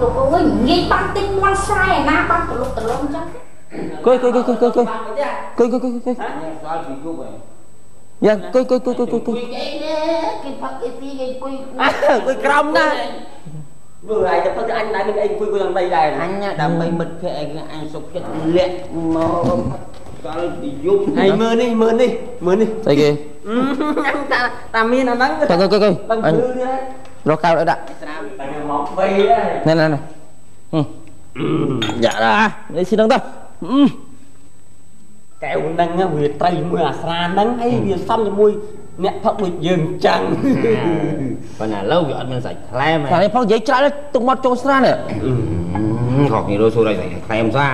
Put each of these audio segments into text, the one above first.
លោកអើយងាយបានទិញមាន់ស្រែឯណាបានប្រឡប់ប្រឡំចឹងគួយគួយគួយគួយគួយគួយគួយគួយគួយគួយដល់ពីយប់ហើយយ៉ាងគួយគួយគួយគួយគួយគួយគេគេផឹកគេទីគេអង្គុយគួយក្រំណាមើលឯងទៅផឹកអញដែរមានអីអង្គុយគួយក្នុងដីដែរអញដើម្បីមិត្តភក្តិឯងអញសុខចិត្តលាក់មកដល់ពីយប់ឯងមើលនេះមើលនេះមើលនេះស្អីគេអញតាតាមានអាហ្នឹងគួយគួយគួយគួយដឹងអញព្រឺនេះរកកៅឲ្យដាក់ស្រាមតែមក3ដែរណែណែណែយ៉ាដាក់នេះស៊ីនឹងទៅកែវហ្នឹងវាត្រីមួយអាស្រាហ្នឹងហើយវាសំជាមួយអ្នកផឹកដូចយើងចឹងប៉ុន្តែឥឡូវវាអត់មានសាច់ខ្លែមខាងនេះផងនិយាយច្រើនទុកមកចូលស្រានេះខកនេះរស់សួរឲ្យសាច់ខ្លែមសា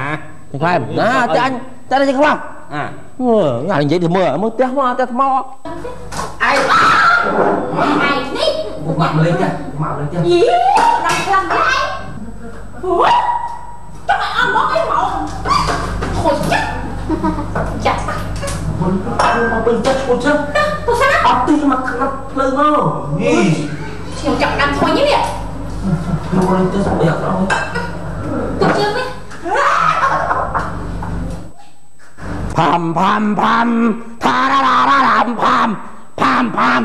ខ្លែមណាតែអញតែនេះខ្លោះ អាអឺយ៉ានិយាយទៅមើលមើលផ្ទះមកផ្ទះថ្មឯងឯងនេះមកមកលេងចាមកលេងចាយីដល់ខ្លាំងដែរអូយចង់ឲ្យអស់មកអីមកខូចចិត្តចាក់សាមុនមកពេញចិត្តឈួតចឹងទៅសាអត់ទីមកក្រាប់ភ្លើងមកយីខ្ញុំចាប់ដាំធុញនេះលោកលេងទៅស្បែកអត់ទុកជើងនេះ พัมพัมพัมทาราลาลาลามพัมพัมพัม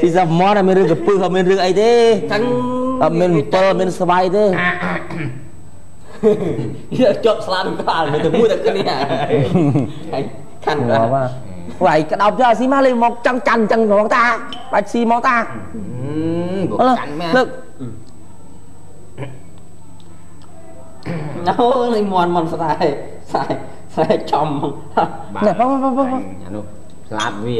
สิสมอนะมีเรื่องกระปือกับมีเรื่องไอ้เด้ทั้งมีเปิลมีสบายเด้จบสลัมกันไม่ถึงพูดแต่ก็เนี่ยขันว่าไหวกระดอบจอสีมาเลยมองจังจันจังหลวงตาไปซีมองตาอืมบวกกันแม่ អូនេះមន់មន់ស្ដាយស្ដាយស្ដាយចំណែបងបងបងអានោះស្លាប់វា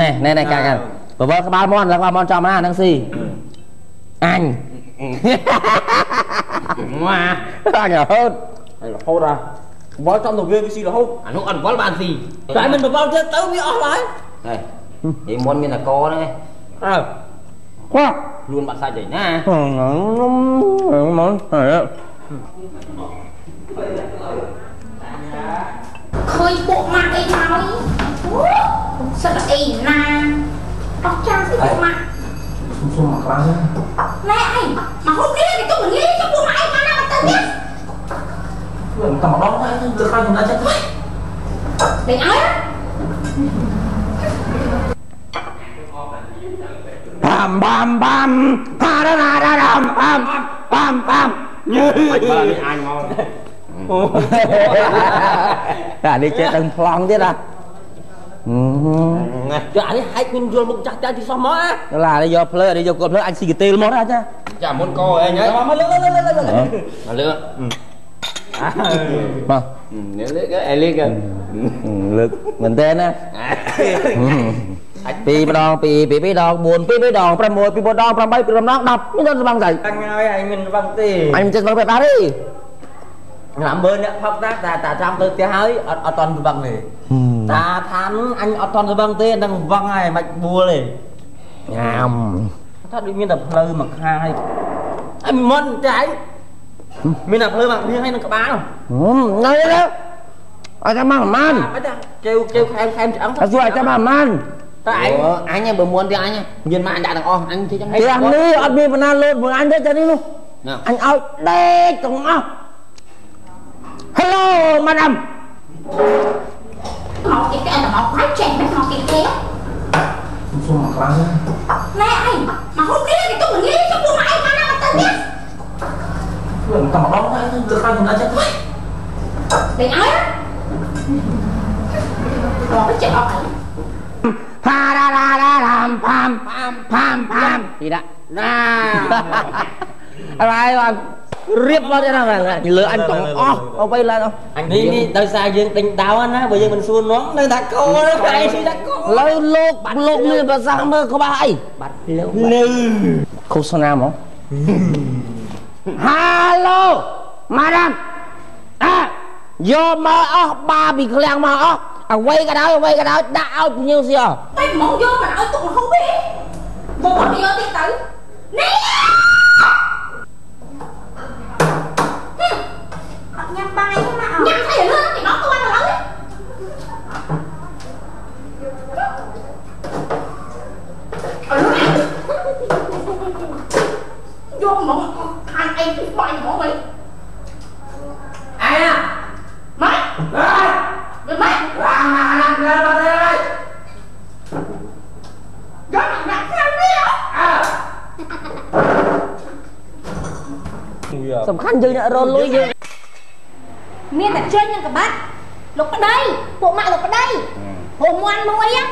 ណែណែណែកាកាបបល់ក្បាលមន់ឡើងក្បាលមន់ចំណាហ្នឹងស៊ីអញម៉ាអញរហូតហើយរហូតអាបល់ចំទៅវាវាស៊ីរហូតអានោះអត់វល់បានស៊ីតែមិនបបល់ទៀតទៅវាអស់ឡើយហេនិយាយមុនមានតកហ្នឹងឯងអើខ្វះ ខ្លួនបាត់សាច់ឯណាមកហើយឃើញពួកម៉ាក់អីហើយអូសិតអីណាអស់ចាំសិពួកម៉ាក់សុំមកខ្លាំងណែឯងមកហូបនេះគេទុកល្ងាច cho ពួកម៉ាក់ឯងមកណាមកទៅទៀតវិញតែម្ដងហើយទៅខ្លាំងចំណុចចិត្តដេញ ឲ្យផាំផាំផាំផារ៉ារ៉ារ៉ាផាំផាំផាំញើបាច់បើនេះអញមកអានេះចេះដឹងប្លង់ទៀតអាយកអានេះហែកមានយល់មុខចាស់ចាស់ទីសោះមកអាឡានេះយកភ្លើនេះយកគាត់ភ្លើអញស៊ីកាទេលមកណាចាចាមុនកឯងហើយមកលើលើលើលើលើមកលើមកនេះលេខអេលេខលើកមែនតើណា ពីម្ដងពីពីពីដង4ពីពីដង6ពី4ដង8ពី5ដង10មានតែស្បាំងស្អីអញហើយអញមានវឹងទេអញមិនចេះស្បាំងបែបណាទេណាមើលអ្នកផឹកណាតែតែចាំទៅផ្ទះហើយអត់អត់តន់វឹងទេតាថានអញអត់តន់វឹងទេនឹងវឹងហើយមិនបួលទេញ៉ាំថាដូចមានតែផ្លូវមួយខាងហើយអញមិនចាយមានតែផ្លូវមួយខាងហើយនឹងក្បាលណៃទៅអត់ចាំមកម៉ានអត់ចាជើវជើវខែមខែមឆ្អឹងអត់ស្រួលអត់ចាំមកម៉ាន តែឯងអញបើមុនទៀតអញមានមកអញដាក់ទាំងអស់អញធ្វើចឹងផ្ទះនេះអត់មានបណ្ណាលោតមួយអញទេចានេះនោះណាអញឲ្យដេកទាំងអស់ Hello madam មកគេគេមកខ្វាច់ចេញមកគេគេសុំមកខ្លាំងណែឯងមកហូបនេះគេទុកល្ងាច cho ពួកម៉ាក់ឯងមកណាមកទៅទៀតវិញតែម្ដងហើយទៅខ្លាំងចំណុចចិត្តដេញឲ្យមកចេះអស់ ហើយផារ៉ារ៉ារ៉ារ៉ាំផាំផាំផាំផាំទីដាក់ណាអរ៉ៃបានរៀបមកទៀតណាលើអញទាំងអស់អស់បីឡើងអស់អញនេះនេះដោយសារយើងដេញដោណាបើយើងមិនសួរនំនៅថាកោឯងស៊ីថាកោឥឡូវលោកលោកមានប្រសាសន៍មើលក្បាលអីបាត់លើនៅឃោសនាមក Hello madam អើយកមកអស់បាពីឃ្លាំងមកអស់ à quay cái đó quay cái đó đã bao nhiêu gì à tay mong vô mà nói tụi không biết một mặt vô tiền tử nè Nhầm bay không nào nhắm thấy luôn thì nó tôi mà lấy vô một thằng em bay mỏ mày សំខាន់យើងអ្នករលលុយយើងមានតែចេញនឹងកបាត់លោកប្តីពួកម៉ាក់លោកប្តីហូមន់មួយ á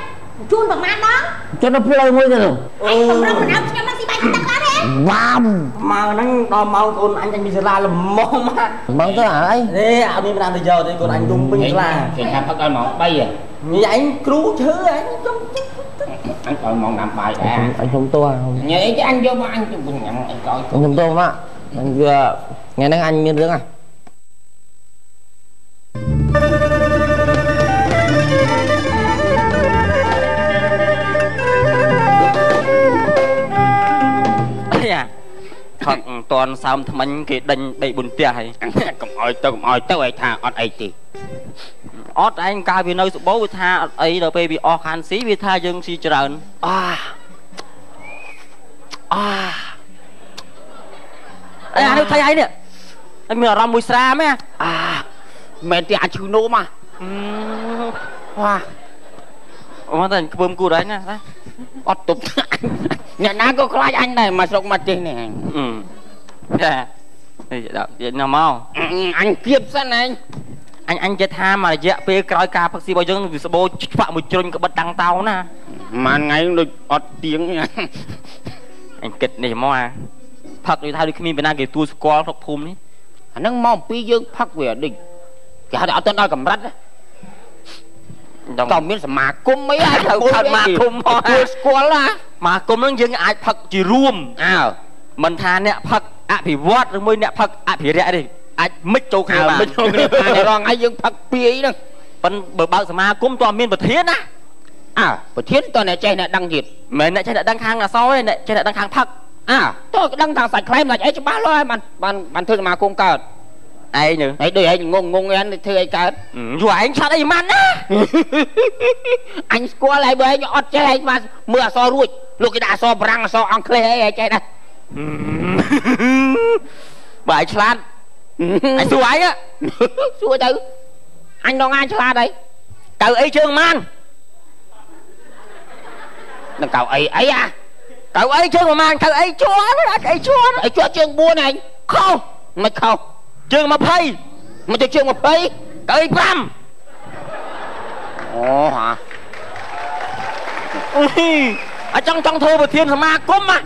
ជូនប្រមាណដងចុះទៅផ្លូវមួយទៅនោះអញសម្រាប់មិនឲ្យខ្ញុំមកស៊ីបាយទឹកឡើងទេវ៉ាំមកហ្នឹងដល់ម៉ោងកូនអញអញមានសាលាល្មមមកបងទៅអើយទេអត់មានបានទៅយកទេកូនអញទុំពេញសាលាគេថាផឹកដល់ម៉ោង3ហ៎ញ៉ៃអញគ្រូឈឺអញខ្ញុំអញដល់ម៉ោង5បាយដែរអញខ្ញុំតួញ៉ៃអីគេអញយកមកអញទៅញ៉ាំអញកោចខ្ញុំតួមកអញវា ថ្ងៃហ្នឹងអញមានរឿងហ่ะអីអាខត់មិនតន់សើមថ្មិញគេដេញដេកបុនផ្ទះហើយកុំអោយទៅកុំអោយទៅឲ្យថាអត់អីទេអត់ឯងកាលវានៅសបោវាថាអត់អីដល់ពេលវាអស់ខានស៊ីវាថាយើងស៊ីច្រើនអាអាអីអានេះថៃឯងនេះ អញមានអារម្មណ៍មួយស្រាមហ៎អាមែនទេអាចឈឺនោមហ៎វ៉ាអូតែខ្ពើមគូរឯងណាអត់ទប់អ្នកណាក៏ខ្លាចអញដែរមកស្រុកមកទេសនេះអញអឺចានេះដាក់យកណាមកអញគៀបសិនឯងអញអញចេះថាមករយៈពេលក្រោយការផឹកស៊ីរបស់យើងវាសបោឆ្វាក់មួយជ្រុញក្បិតតាំងតោណាមួយថ្ងៃដូចអត់ទៀងអញគិតនេះមកអាផឹកដូចថាដូចគ្មានពីណាគេទួស្គាល់ក្នុងភូមិនេះ អាហ្នឹងមកអំពីយើងផឹកវាដូចគេហៅថាអត់ទាន់ដល់កម្រិតណាដល់ក៏មានសមាគមអីហើយត្រូវខោតសមាគមមកទទួលស្គាល់ណាមកគុំនឹងយើងអាចផឹកជារួមអើមិនថាអ្នកផឹកអភិវឌ្ឍឬមួយអ្នកផឹកអភិរក្សទេអាចមិចចូលគ្នាអើបានមិនចូលគ្នាបានរងឲ្យយើងផឹកពីអីហ្នឹងប៉ិនបើបើកសមាគមតើមានប្រធានណាអើប្រធានតើអ្នកចេះអ្នកដឹងទៀតមិនមែនអ្នកចេះអ្នកដឹងខាងអសរទេអ្នកចេះអ្នកដឹងខាងផឹក អើតើដឹងថាសាច់ខ្លែមសាច់អីច្បាស់លាស់ហើយបានបានបានធ្វើសមាគមកើតឯងទៅហើយដូចឯងងងងឯងធ្វើអីកើតយូរឯងឆាត់អីម៉ាន់ណាអញស្គាល់ហើយបើឯងអត់ចេះឯងបានមើលអក្សររួចលោកគេដាក់អក្សរបារាំងអក្សរអង់គ្លេសអីឯងចេះដែរបើឯងឆ្លាតឯងសួរឯងសួរទៅអញដងអានឆ្លាតហើយទៅអីជើងម៉ាននឹងកៅអីអីអា ទៅអីជើងប្រហែលទៅអីជួនអាចអីជួនអីជាប់ជើង4ឯងខុសមិនខុសជើង20មិនទៅជើង20ទៅអី5អូហាអុយអាចចង់ចង់ធ្វើប្រធានសមាគមណាឥ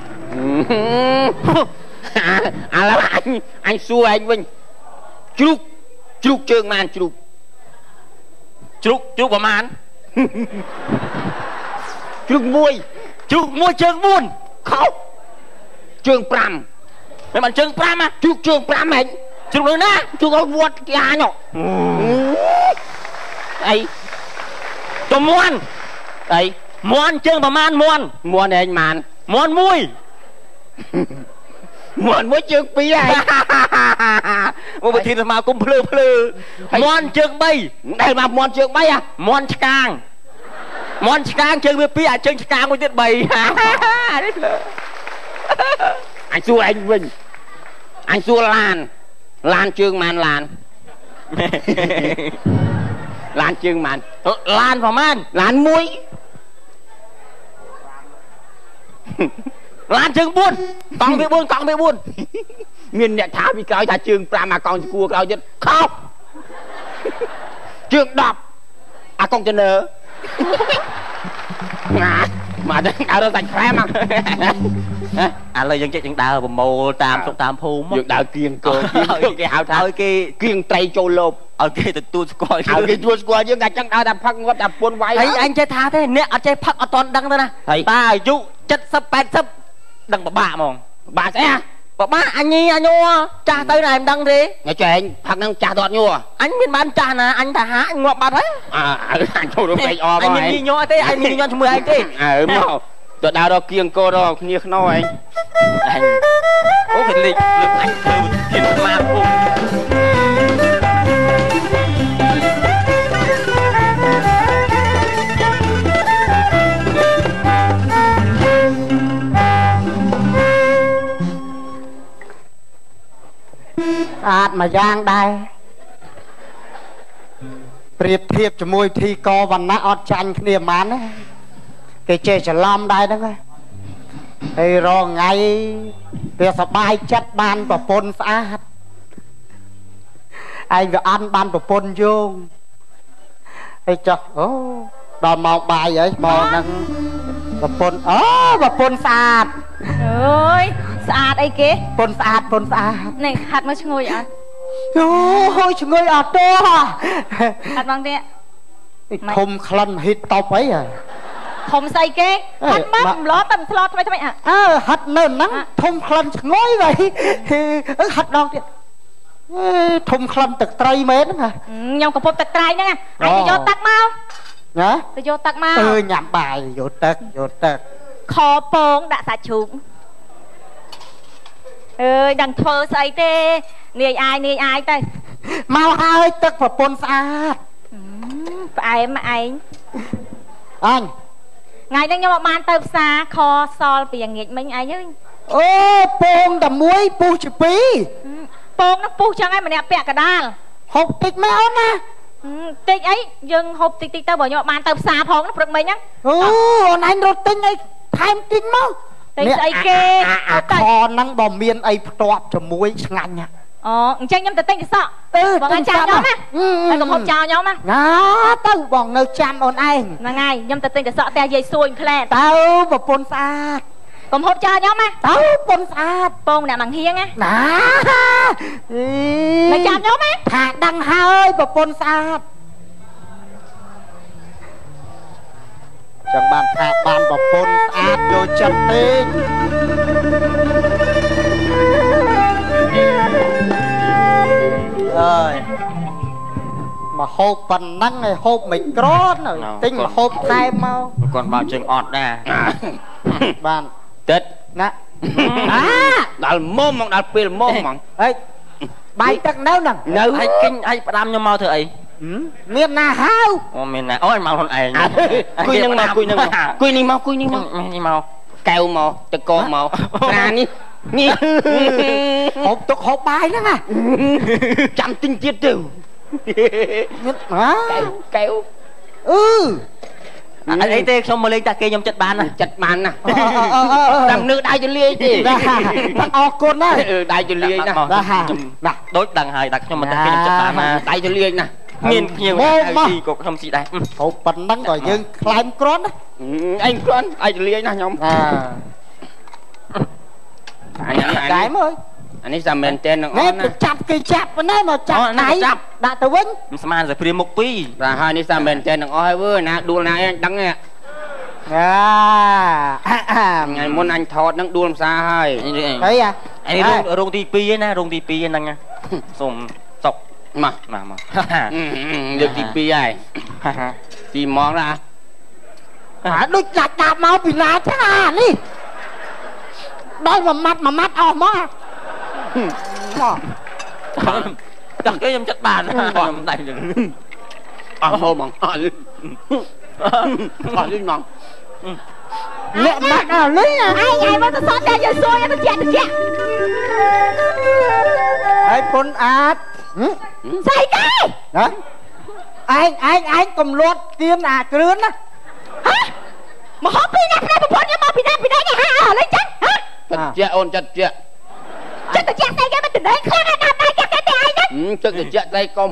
ឡូវអញអញសួរឯងវិញជ្រូកជ្រូកជើងម៉ានជ្រូកជ្រុកជ្រុកប្រហែលជ្រូកមួយ ជ្រុកមួយជើង4ខុសជើង5មិនបានជើង5ណាជ្រូកជើង5ហែងជ្រុកលើណាជ្រូកឲ្យវត្តគេអាញអីតមន់អីមន់ជើងប្រហែលមន់មួនឯងម៉ានមន់មួយមួនមួយជើង2ហើយមកប្រធានសមាគមភ្លើភ្លើមន់ជើង3ដែលមកមួនជើង3ហ៎មន់ឆ្កាង មន់ឆ្កាងជើងវា2អាចជើងឆ្កាងមួយទៀត3នេះភ្លើអញសួរឯងវិញអញសួរឡានឡានជើងម៉ានឡានឡានជើងម៉ានឡានប្រហែលឡានមួយឡានជើង4កង់វា4កង់វា4មានអ្នកថាពីក្រោយថាជើង5អាកង់គួរក្រោយទៀតខុសជើង10អាកុងតឺន័រ ណាមកដល់ដើររកសាច់ខ្លែមកឥឡូវយើងចេះចឹងដើរប្រមូលតាមស្រុកតាមភូមិយើងដើរគៀងកោគៀងគេហៅថាឲ្យគេគៀងត្រីចូលលបឲ្យគេទទួលស្គាល់ឲ្យគេទួលស្គាល់យើងតែចឹងដើរតែផឹកងាប់តែពុនវាយហើយអញចេះថាទេអ្នកអត់ចេះផឹកអត់តន់ដឹងទេណាហើយតាអាយុ70 80ដឹងពិបាកហ្មងបាទស្អីហ៎ ពិបាកអញញីអញញ័រចាស់ទៅណែមិនដឹងទេអ្នកចែងផឹកនឹងចាស់តអត់ញ័រអញមានបានចាស់ណាអញតាហាអញងាប់បាត់ហើយអើអញចូលរំពេចអបអញមានញីញ័រទេអញមានញ័រឈ្មោះឯងទេអើមកទៅដើររកគៀងកោរកគ្នាខ្នោឯងអញអូគេលេខលើកអញធ្វើធានស្មារ ស្អាតមួយយ៉ាងដែរប្រៀបធៀបជាមួយធីកវណ្ណៈអត់ចាញ់គ្នាប៉ុន្មានណាគេចេះច្រឡំដែរហ្នឹងណាហើយរងថ្ងៃវាសបាយចិត្តបានប្រពន្ធស្អាតឯងវាអន់បានប្រពន្ធយោងហើយចុះអូដល់ម៉ោងបាយហើយម៉ោងហ្នឹងប្រពន្ធអូប្រពន្ធស្អាតអើយ ស្អាតអីគេប្រពន្ធស្អាតប្រពន្ធស្អាតនេះហាត់មកឈ្ងុយអត់អូយឈ្ងុយអត់ទោះហាត់បងទៀតធំក្លិនហ៊ីតតប់អីហ៎ធំស្អីគេអេហាត់មកបាក់ម្លោតែមិនស្លថ្មីថ្មីអ่ะអើហាត់នៅហ្នឹងធំក្លិនឈ្ងុយវ៉ៃអឺហាត់ដងទៀតអេធំក្លិនទឹកត្រីមែនហ្នឹងហ៎ខ្ញុំកំពុងទឹកត្រៃហ្នឹងណាអូអាចទៅយកទឹកមកណាទៅយកទឹកមកអើញ៉ាំបាយយកទឹកយកទឹកខពងដាក់សាច់ជ្រូក អើយដឹងធ្វើស្អីទេនាយអាយនាយអាយទៅមកហើយទឹកប្រពន្ធស្អាតហឹមផ្អែមមកឯងអញថ្ងៃហ្នឹងខ្ញុំមកបានទៅផ្សារខសល់ពីងាកមិញឯងអើយអូពងតែមួយពុះជាពីរហឹមពងហ្នឹងពុះចឹងឯងម្នាក់ពាក់កដាលហូបតិចមែនអូនណាហឹមតិចអីយើងហូបតិចតិចទៅបើខ្ញុំបានទៅផ្សារផងណាព្រឹកមិញហ្នឹងអូអូនឯងរត់ទិញអីថែមទិញមក ទិញស្អីគេអាអាទៅខហ្នឹងបើមានអីផ្ទាប់ជាមួយឆ្ងាញ់ណាអូអញ្ចឹងខ្ញុំទៅទិញកសក់អឺបងឯងចោលខ្ញុំណាហើយកុំហូបចោលខ្ញុំណាណាទៅបងនៅចាំអូនឯងហ្នឹងហើយខ្ញុំទៅទិញកសក់ផ្ទះយាយសួយខ្លែតទៅប្រពន្ធស្អាតកុំហូបចោលខ្ញុំណាទៅប្រពន្ធស្អាតពងអ្នកមង្ហៀងណាណាអីនៅចាំខ្ញុំណាថាដឹងហើយប្រពន្ធស្អាត ចាំបានថាបានប្រពន្ធស្អាតយកចិត្តពេកអើយមកហូបប៉ុណ្ណឹងឲ្យហូបមិនក្រនហើយទិញមកហូបថែមមកគាត់បោកជើងអត់ដែរបានទឹកណាអាដល់មុំមកដល់ពេលមុំហ្មងហេបាយទឹកនៅហ្នឹងនៅហើយគិញហើយផ្ដាំខ្ញុំមកធ្វើអីហឹ មមានណាហៅអូមានណាអូយមកខ្លួនឯងគួយនឹងមកគួយនឹងមកគួយនេះមកគួយនេះមកនេះមកកែវមកតកមកត្រានេះនេះហូបទឹកហូបបាយហ្នឹងណាចាំទិញទៀតទៅមានហ៎កែវកែវអឺអត់អីទេខ្ញុំមកលេងតាគេខ្ញុំចិត្តបានណាចិត្តបានណាអឺអឺអឺអឺតាមនឿដៃទៅលាយទេបាទអរគុណណាស់អឺដៃទៅលាយណាបាទណាដូចដឹងហើយដាក់ខ្ញុំមកតាគេខ្ញុំចិត្តបានណាដៃទៅលាយណា មានភ្ញៀវមកហៅមកទីក៏ខ្ញុំស៊ីដែរហូបប៉ុណ្ណឹងក៏យើងខ្លែមក្រន់ណាអញគ្រាន់ដៃទៅលាយណាខ្ញុំអាអានេះអាកែនេះមើលអានេះសាមែនតែននឹងអនេះនទៅណាចាប់គេចាប់ប៉ុណ្ណេះមកចាប់អូណាដៃចាប់ដាក់ទៅវិញខ្ញុំស្មានតែព្រាមមុខពីរបាទហើយនេះសាមែនតែននឹងអស់ហើយវើណាដួលណាអញដឹងទេអាថ្ងៃមុនអញថតនឹងដួលផ្សារហើយនេះអីអីអាអីរោងរោងទី2ឯណារោងទី2ហ្នឹងណាសុំសុក មកមកមកលើកទី2ហើយទីមកណាអាដូចចាច់ដាក់មកពីណាចានេះដល់មួយម៉ាត់មួយម៉ាត់អស់មកមកតាគេខ្ញុំចិត្តបានខ្ញុំដៃនឹងអស់ហូបហ្មងអស់លឺអស់លឺហ្មង លាក់ម៉ាត់អស់លុយណាឯងឯងមកទៅសតតែយាយសួយទៅជាក់ទៅជាក់ហើយពុនអាចហឹមស្អីគេណាឯងឯងឯងកំលត់ទៀមអាគ្រឿនណាហ៎មកហូបពីណាផ្នែកប្រពន្ធខ្ញុំមកពីណាពីណាគេហៅអស់លេងចឹងហ៎ចិត្តជាអូនចិត្តជាចិត្តទៅជាក់ស្អីគេមិនទៅដេញខ្លាំងណា ស់ដល់ដៃចាក់គេតែឯងហ្នឹងចិត្តជាដៃកុំ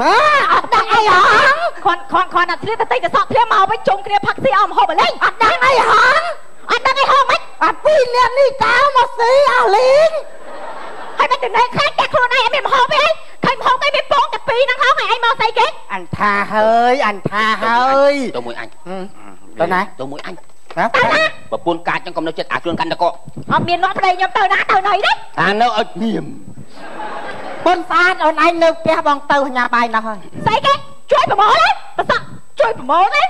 ណាអត់ដឹងអីហងខនខនខនអត់ស្លៀកទៅតិចទៅសក់ភ្លាមមកវិញជុំគ្នាផឹកស៊ីអស់មកហូបអលេងអត់ដឹងអីហងអត់ដឹងអីហងមិនអាពីរអ្នកនេះតើមកស៊ីអស់លេងហើយមិនទៅដេញខ្លាំងចាក់ខ្លួនឯងអត់មានមហូបទេឃើញមហូបគេមានពងតែពីរហ្នឹងហងហើយឯងមកស្អីគេអញថាហើយអញថាហើយទៅមួយអញហឹមទៅណាទៅមួយអញណាប្រពន្ធកាចចឹងកុំនៅចិត្តអាគ្រឿងកាន់តកអត់មាននោះប្តីខ្ញុំទៅណាទៅណីទេអានៅឲ្យញៀម ពុនស្អាតអូនឯងនៅផ្ទះបងទៅញ៉ាំបាយណាស់ហើយស្អីគេជួយប្រមូលទេប្រសក់ជួយប្រមូលទេ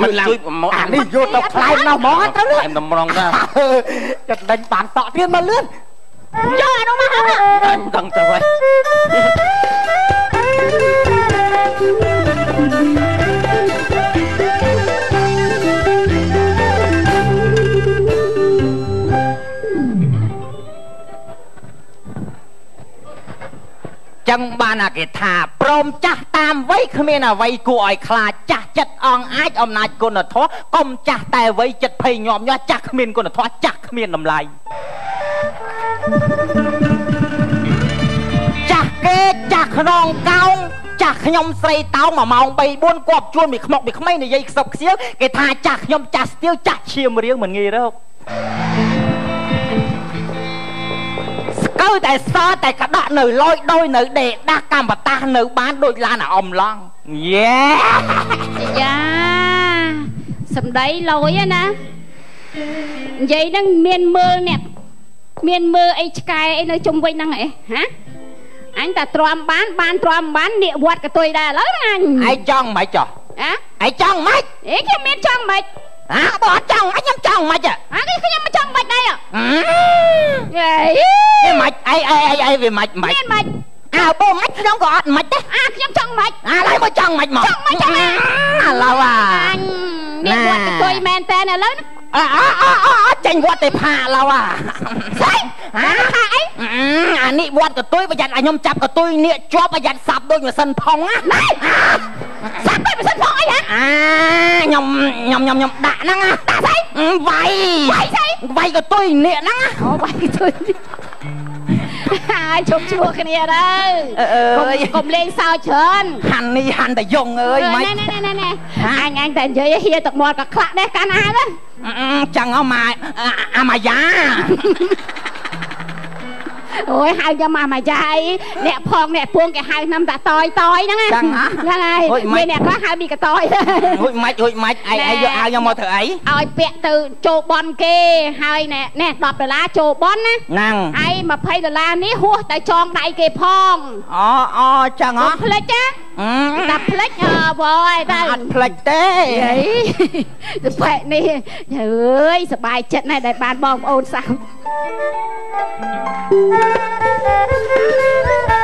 មិនជួយមកអានេះយកទៅខ្លែងណាស់ហ្មងទៅលឿតែនតម្រងដែរចិត្តដេញបានសក់ទៀតមកលឿនយកអានោះមកហងអញដឹងទៅហើយ ចឹងបានអាគេថាប្ព្រមចាស់តាមវ័យគ្មានអ្វីគួរឲ្យខ្លាចចាស់ចិត្តអងអាចអំណាចគុណធម៌កុំចាស់តែវ័យចិត្តភ័យញាប់ញាស់ចាស់គ្មានគុណធម៌ចាស់គ្មានតម្លៃចាស់គេចាស់ខ្នងកោងចាស់ខ្ញុំស្រីតោង1ម៉ោង3 4គប់ជួនមួយខ្មុកមួយក្មេងនិយាយខ្សឹបខ្សៀវគេថាចាស់ខ្ញុំចាស់ស្ទៀវចាស់ឈាមរៀងមិនងាយរកស្កើតែសតែក្តាក់នៅលយដោយនៅដេកដាស់កម្មបតាសនៅបានដូចឡានអាអមឡងយេយ៉ាសំដីលយណានិយាយហ្នឹងមានមើលអ្នកមានមើលអីឆ្កែអីនៅជុំវិញហ្នឹងហ៎ហាអញតែទ្រាំបានបានទ្រាំបាននាកវត្តកតុយដែរឥឡូវហ្នឹងអញឯងចង់មិនចោះហ៎ឯងចង់មិនអេខ្ញុំមានចង់មិន ហ่าបើអត់ចង់អញខ្ញុំចង់មិនហ៎អានេះខ្ញុំមិនចង់មិនដែរហ៎អឺអេវាមិនអីអីអីអីវាមិនមិនមានមិនអើបើមិនខ្ញុំក៏អត់មិនដែរអាខ្ញុំចង់មិនឥឡូវមកចង់មិនមកចង់មិនចង់មិនឥឡូវអាអញនាកវត្តកតុយមែនតើឥឡូវហ្នឹងអើអើអើអើចេញវត្តទេផាឥឡូវអាស្អីហ่าថាអីអានេះវត្តកតុយប្រយ័ត្នឲ្យខ្ញុំចាប់កតុយនេះជាប់ប្រយ័ត្នសាប់ដូចម៉ាស៊ីនផុងណា សាប់ទៅមិនសិនផងអីហ៎អាខ្ញុំខ្ញុំខ្ញុំខ្ញុំដាក់ហ្នឹងណាដាក់ស្អីវាយវាយស្អីវាយកតុយនេះហ្នឹងណាអូបាយទៅហើយជុំឈ្មោះគ្នាទៅអើយកុំលេងសើចច្រើនហាន់នេះហាន់តែយងអើយមិនណែណែណែណែអញអញតែនិយាយហៀទឹកមាត់ក៏ខ្លាក់ដែរកាន់អាទៅចឹងអស់មកអាម៉ាយ៉ា អូយហៅយកមកមកចាយអ្នកផងអ្នកពួងគេហៅខ្ញុំតាតយតយហ្នឹងហ្នឹងហើយមានអ្នកខ្លះហៅពីកតយហួយម៉ាច់ហួយម៉ាច់ឯឯយកអាវយកមកធ្វើអីឲ្យពាក់ទៅចូលបនគេហើយណែណែ10ដុល្លារចូលបនណាហ្នឹងហើយ 20ដុល្លារនេះហួសតែចងដៃគេផង អូអូចឹងហ៎ កុំភ្លេចណា អឺ តែភ្លេចអើបងតែ អត់ភ្លេចទេ ហីទៅបែកនេះអើយសบายចិត្តណាស់ដែលបានបងប្អូនសៅ So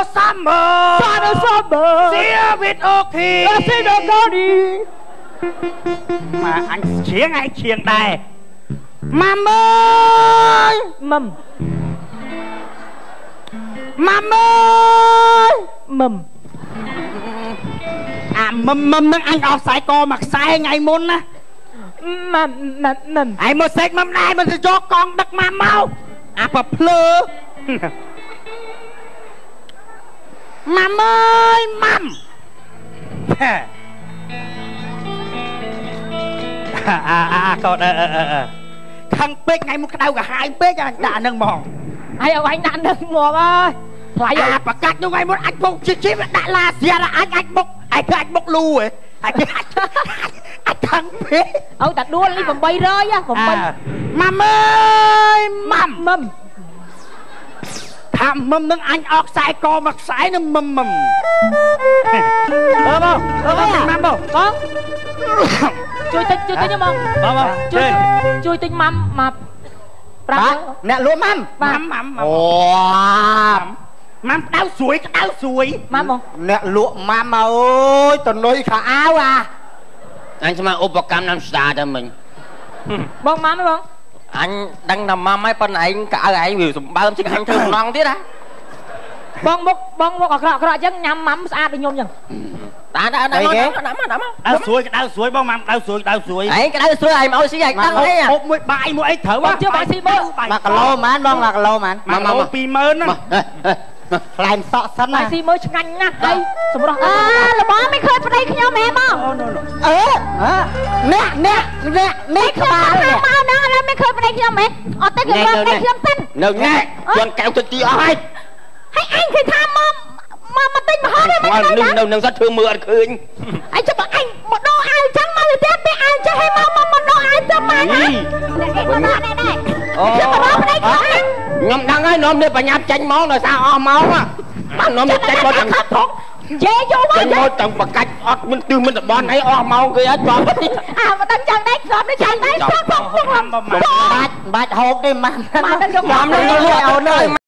It For the summer For the summer See you with okay See the body មកអញច្រៀងឯងច្រៀងដែរម៉ាំអើយម៉ាំម៉ាំអើយម៉ាំអាម៉ាំម៉ាំនឹងអញអស់ខ្សែកមកខ្សែថ្ងៃមុនណាម៉ាំម៉ាំម៉ាំឯងមកសេកម៉ាំដែរមិនទៅយកកង់ដឹកម៉ាំមកអាប្រភ្លើ ម៉ាំអើយម៉ាំអាអាកោតអឺអឺអឺខឹងពេកថ្ងៃមុខក្តៅកាហាយពេកអញដាក់នឹងហ្មងហើយឲ្យអញដាក់នឹងមកអើយថ្លៃអាប្រកាច់នោះថ្ងៃមុនអាចបុកជីជីដាក់ឡាសៀរអាចអាចបុកអាចអាចបុកលូហ៎អាចអាចអាចខឹងពេកឲ្យតែដួលនេះ800ហ៎ម៉ាំអើយម៉ាំម៉ាំ ថាម៉ាំនឹងអញអស់ខ្សែកមកខ្សែនឹងម៉ាំម៉ាំអើបងអើបងម៉ាំបងបងជួយតិចជួយតិចហ្មងបងបងជួយជួយតិចម៉ាំមកប្រាប់អ្នកលក់ម៉ាំម៉ាំម៉ាំអូម៉ាំក្តៅស្រួយក្តៅស្រួយម៉ាំបងអ្នកលក់ម៉ាំអើយតនុយខោអាវអាអញស្មានឧបកម្មតាមស្តាទៅមិញបងម៉ាំហ៎បង អញដឹងតែម៉ាំហើយប៉ុន្តែឯងកៅឯងវាសម្បើមជិះអញធ្វើម្ដងទៀតហ៎បងមុខបងមុខអាក្រក់អាក្រក់អញ្ចឹងញ៉ាំម៉ាំស្អាតដូចខ្ញុំអញ្ចឹងតាដាក់ដាក់មកដាក់មកដាក់មកក្តៅស្រួយក្តៅស្រួយបងម៉ាំក្តៅស្រួយក្តៅស្រួយឯងក្តៅស្រួយឯងមកឲ្យស៊ីឯងដឹងអីហូបមួយបាយមួយអីត្រូវបងជឿបាយស៊ីមើល1គីឡូម៉ានបង1គីឡូម៉ានម៉ាំមក20000ណា ខ្លែងសក់សិនបាណាយស៊ីមើលឆ្ងាញ់ណាស់ហើយសម្រស់អើល្មមមិនឃើញប្តីខ្ញុំហ៎បងអឺអ្នកអ្នកអ្នកនេះក្បាលមកនេះមកណាឥឡូវមិនឃើញប្តីខ្ញុំហ៎អត់ទៅគេមើលប្តីខ្ញុំសិននៅនេះជន់កៅទៅទីអស់ហើយហើយអញឃើញថាមកមកមកទិញមហោទេមិនគាត់ឃើញនឹងណានៅនឹងគាត់ធ្វើមើលអត់ឃើញអញចាំអញមកដោអាវចឹងមកទៅទៀតពេលអាវចឹងឲ្យមកមកមកដោអាវទៅមកណានេះមកដោនេះនេះអូខ្ញុំមកដោប្តីខ្ញុំហ៎ ខ្ញុំដឹងហើយនាំនេះបញ្ញាប់ចាញ់មកដោយសារអស់មកបាននាំនេះចាញ់មកទាំងខត់ផងជេយកមកចេញមកទាំងបកាច់អត់មានទិសមានតបនអីអស់ម៉ោងគេអត់ជាប់អាមិនដឹងយ៉ាងដែរស្របនេះចាំដែរស្របផងផងបាច់បាច់ហូបទេម៉ាំមកទៅយកចាំនឹងលក់អូនអើយ